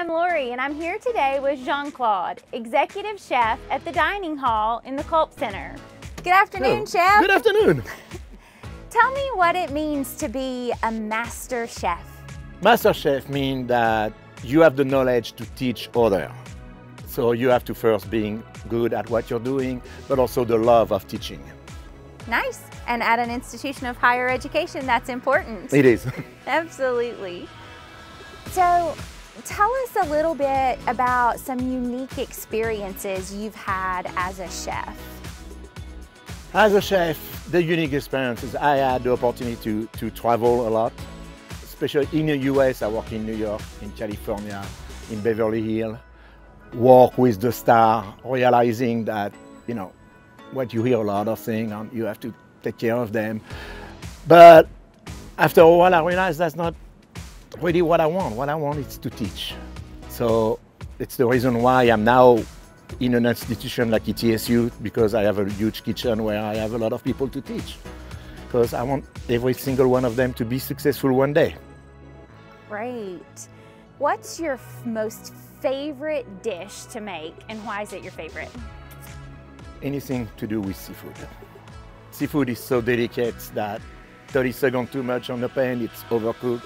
I'm Lori and I'm here today with Jean-Claude, Executive Chef at the Dining Hall in the Culp Center. Good afternoon, Hello. Chef. Good afternoon. Tell me what it means to be a master chef. Master chef means that you have the knowledge to teach others. So you have to first being good at what you're doing, but also the love of teaching. Nice. And at an institution of higher education, that's important. It is. Absolutely. So, tell us a little bit about some unique experiences you've had as a chef. As a chef, the unique experience is I had the opportunity to, to travel a lot, especially in the US. I work in New York, in California, in Beverly Hills, work with the star, realizing that, you know, what you hear a lot of things and you have to take care of them. But after a while, I realized that's not really what I want. What I want is to teach. So it's the reason why I'm now in an institution like ETSU because I have a huge kitchen where I have a lot of people to teach. Because I want every single one of them to be successful one day. Great. What's your most favorite dish to make and why is it your favorite? Anything to do with seafood. Seafood is so delicate that 30 seconds too much on the pan, it's overcooked.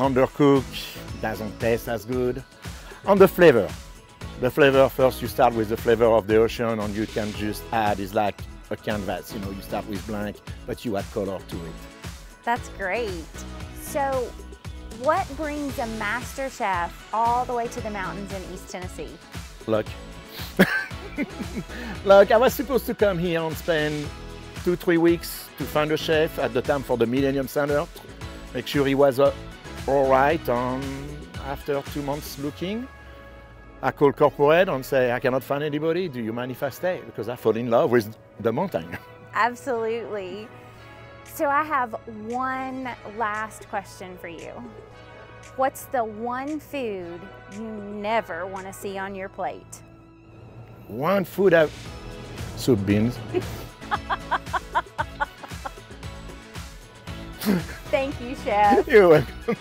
Undercooked, doesn't taste as good. On the flavor, the flavor first you start with the flavor of the ocean and you can just add it's like a canvas you know you start with blank but you add color to it That's great. So, what brings a master chef all the way to the mountains in East Tennessee? look look i was supposed to come here and spend two three weeks to find a chef at the time for the millennium center make sure he was uh, all right and after two months looking I call corporate and say, I cannot find anybody. Do you mind if I stay? Because I fall in love with the mountain. Absolutely. So, I have one last question for you. What's the one food you never want to see on your plate? One food I soup beans. Thank you, Chef. You're welcome.